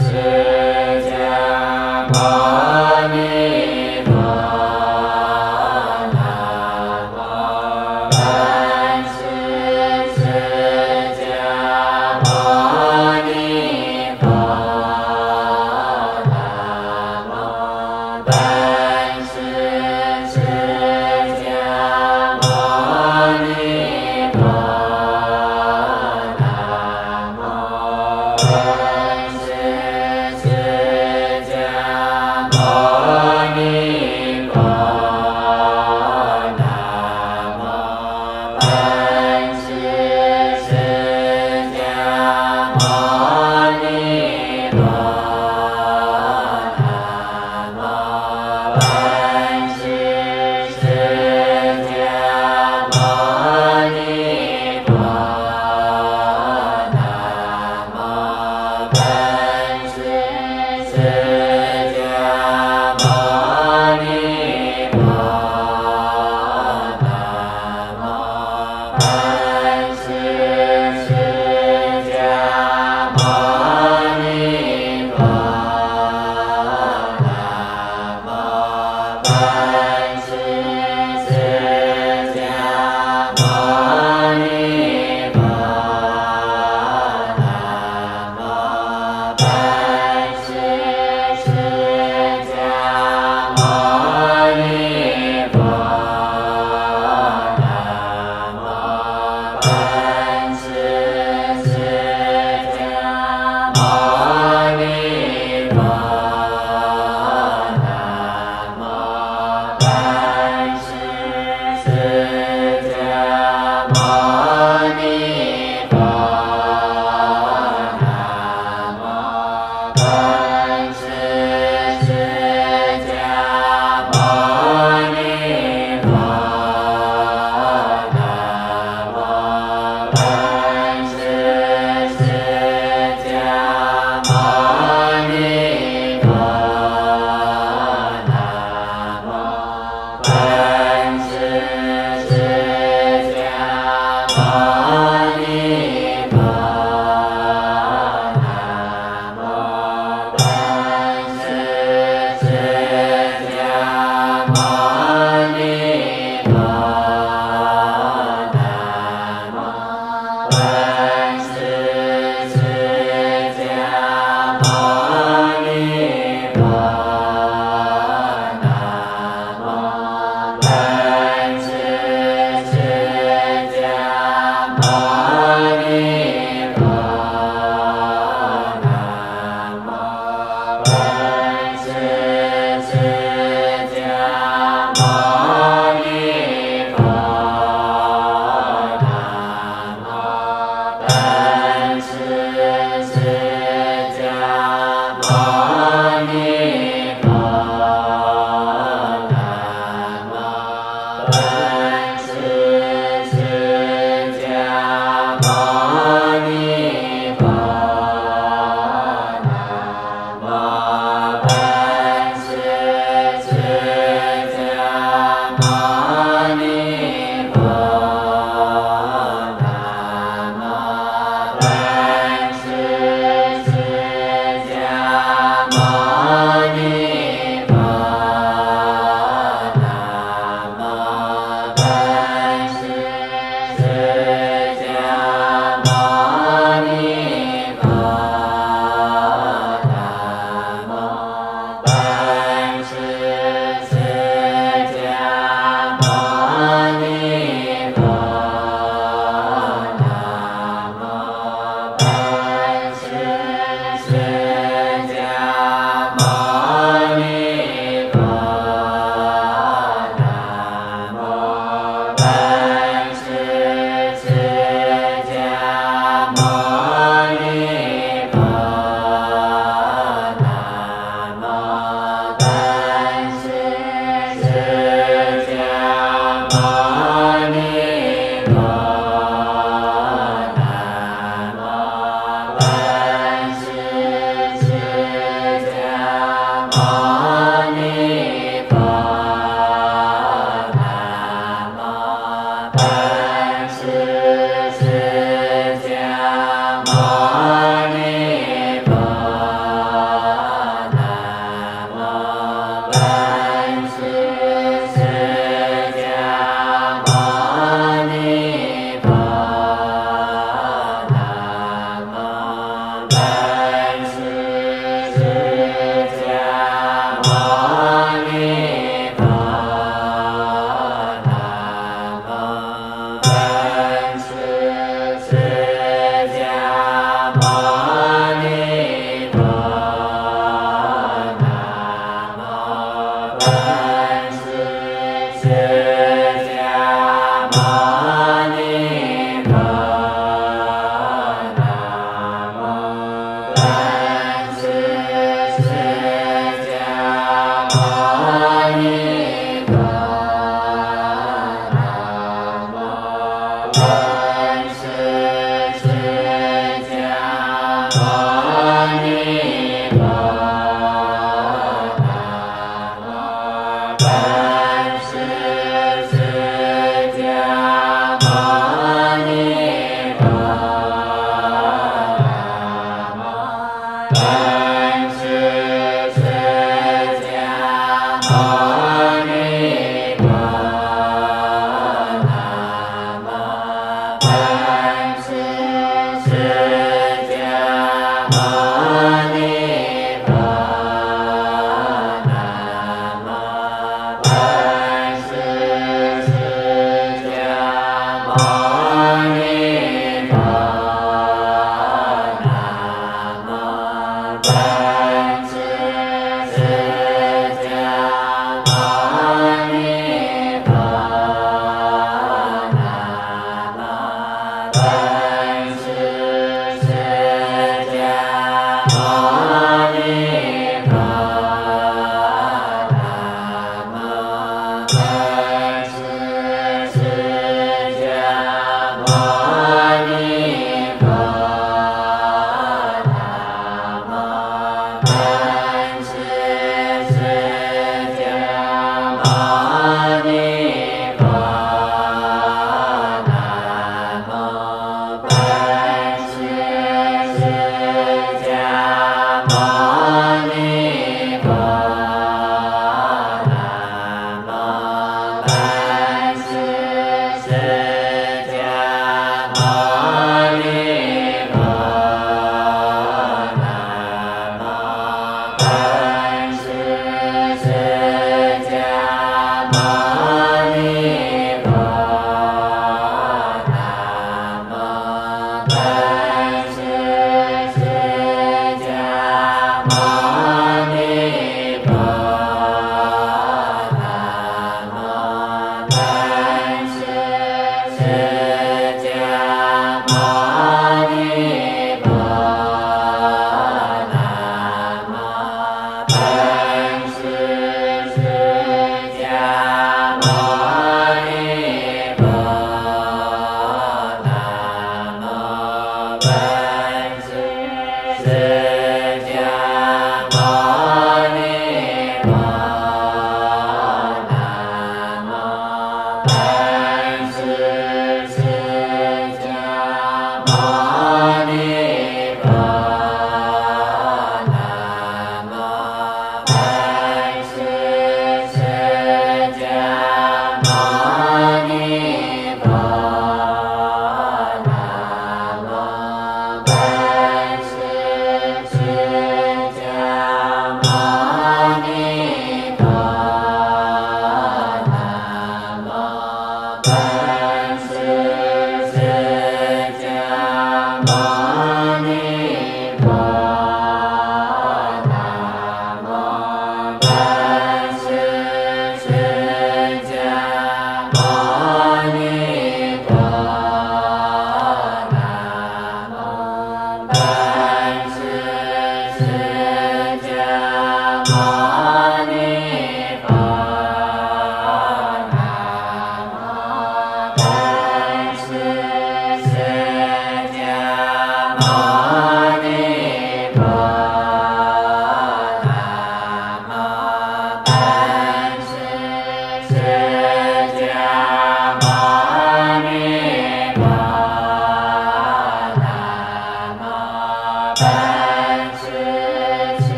Say.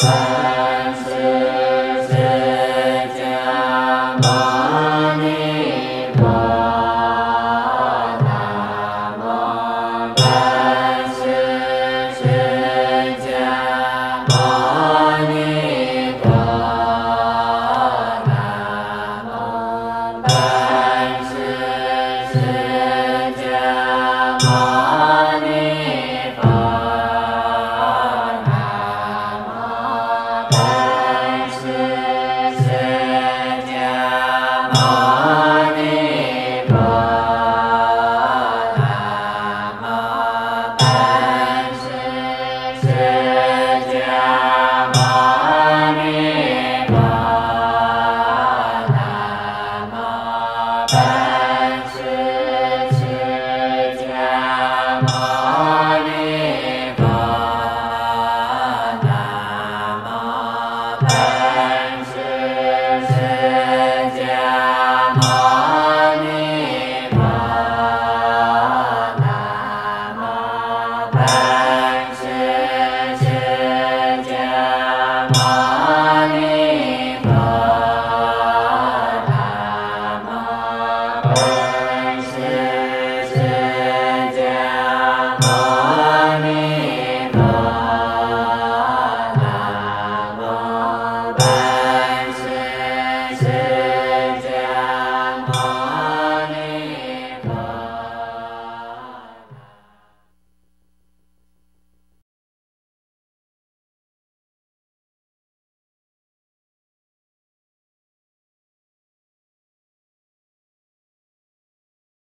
Amen.